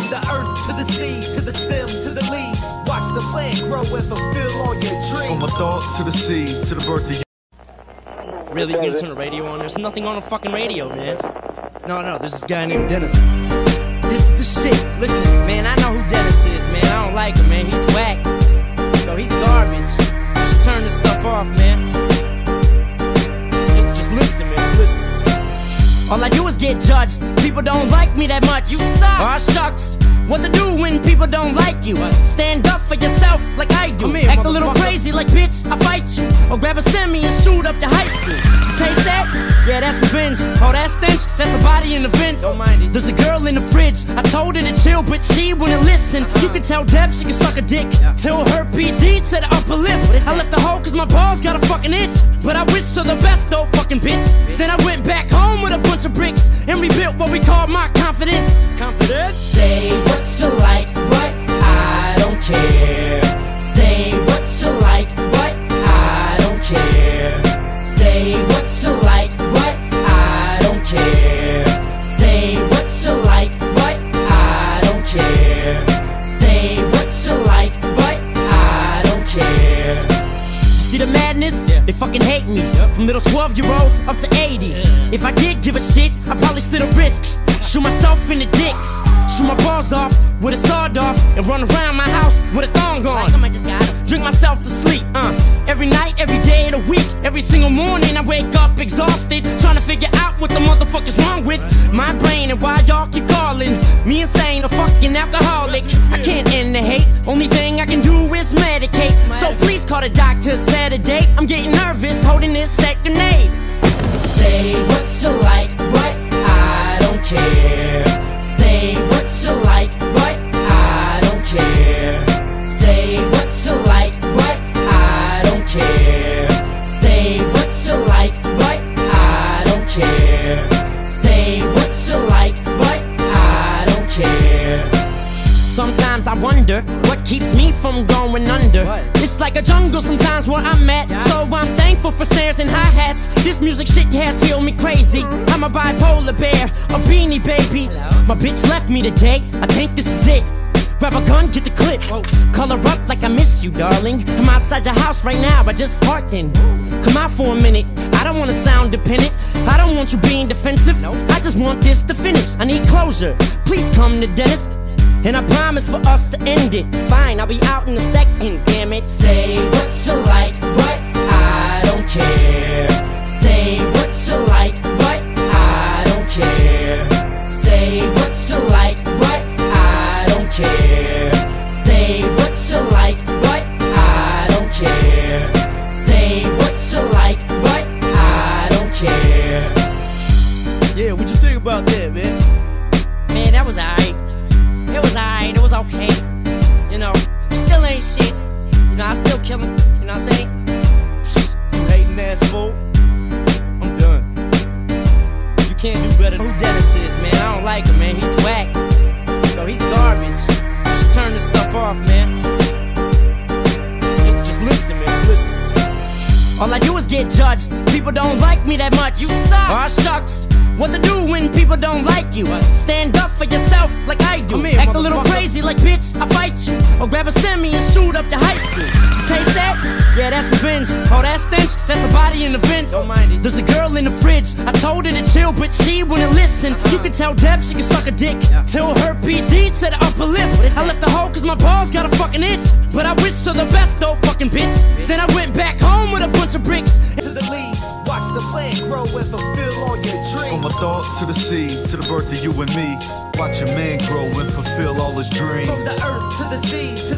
From the earth to the sea, to the stem, to the leaves. Watch the plant grow and fulfill all your dreams. From a thought to the seed to the birth of Really, you gonna turn the radio on? There's nothing on the fucking radio, man. No, no, there's this guy named Dennis. This is the shit. Listen, man, I know who Dennis is, man. I don't like him, man. He's whack. Yo, he's garbage. Just turn this stuff off, man. Just, just listen, man. Just listen. All I do is get judged. People don't like me that much. You suck. Aw, shucks. What to do when people don't like you? Stand up for yourself like I do. here, Act a little crazy like bitch, I fight you. Or grab a semi and shoot up your high school. You taste that? Yeah, that's revenge. Oh, that stench? That's a body in the vent. Don't mind it. There's a girl in the fridge. I told her to chill, but she wouldn't listen. You uh-huh. can tell Deb she can suck a dick. Till her PC to the upper lip. I left the hole cause my balls got a fucking itch. But I wish her the best though, fucking bitch. Then I went bricks and rebuilt what we call my confidence. Confidence? Say what you like, but I don't care. They fucking hate me. From little 12 year olds up to 80. If I did give a shit, I'd probably split a wrist. Shoot myself in the dick. Shoot my balls off with a sawed off. And run around my house with a thong on. Drink myself to sleep, uh. Every night, every day of the week. Every single morning, I wake up exhausted. Trying to figure out what the motherfucker's wrong with my brain and why y'all keep calling me insane, a fucking alcoholic. I can't end the hate. Only thing I can do is medicate. So please call the doctor, set a date. I'm getting nervous holding this second aid. Sometimes I wonder what keeps me from going under. It's like a jungle sometimes where I'm at. So I'm thankful for snares and hi hats. This music shit has healed me crazy. I'm a bipolar bear, a beanie baby. My bitch left me today. I think this is it. Grab a gun, get the clip. Color up like I miss you, darling. I'm outside your house right now. I just parked in. Come out for a minute. I don't wanna sound dependent. I don't want you being defensive. I just want this to finish. I need closure. Please come to Dennis. And I promise for us to end it. Fine, I'll be out in a second, damn it. Say what you like, but I don't care. Say what you like, but I don't care. Say what you like, but I don't care. Say what you like, but I don't care. Say what you like, but I don't care. Yeah, what you think about that, All I do is get judged. People don't like me that much. You suck. Aw, shucks. What to do when people don't like you? Stand up for yourself like I do. Here, Act a little crazy like bitch, I fight you. Or grab a semi and shoot up your high school. You taste that? Yeah, that's revenge. Oh, that stench? That's a body in the vent. Don't mind it. There's a girl in the fridge. I told her to chill, but she wouldn't listen. You uh-huh. can tell Deb she can suck a dick. Till her PC to the upper lip. I left the hole cause my balls got a fucking itch. But I wish her the best though, fucking bitch. Then I bunch of bricks. To the leaves. Watch the plant grow and fulfill all your dreams. From a thought to the seed to the birth of you and me. Watch a man grow and fulfill all his dreams. From the earth to the sea, to